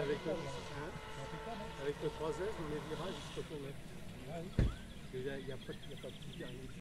avec le, hein, avec le 3S dans les virages, il se retourne. Il n'y a, a a pas de petit.